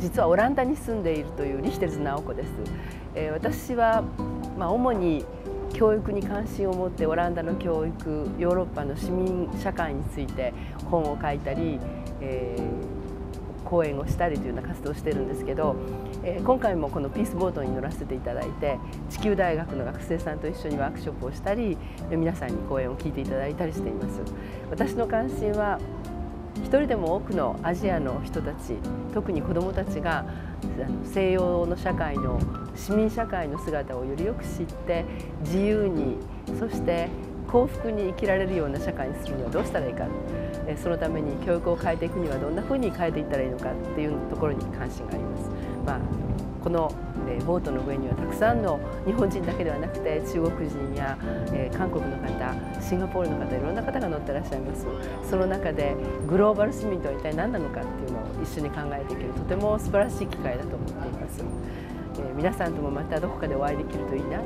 実はオランダに住んでいるというリヒテルズ直子です、えー、私は、まあ、主に教育に関心を持ってオランダの教育ヨーロッパの市民社会について本を書いたり、えー、講演をしたりというような活動をしてるんですけど、えー、今回もこのピースボートに乗らせていただいて地球大学の学生さんと一緒にワークショップをしたり皆さんに講演を聞いていただいたりしています。私の関心は一人でも多くのアジアの人たち特に子どもたちが西洋の社会の市民社会の姿をよりよく知って自由にそして幸福に生きられるような社会にするにはどうしたらいいか。そのために教育を変えていくにはどんなふうに変えていったらいいのかっていうところに関心があります。まあこのボートの上にはたくさんの日本人だけではなくて中国人や韓国の方シンガポールの方いろんな方が乗ってらっしゃいます。その中でグローバル市民とは一体何なのかっていうのを一緒に考えていけるとても素晴らしい機会だと思っています。皆さんともまたどこかでお会いできるといいなと